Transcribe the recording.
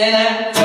and I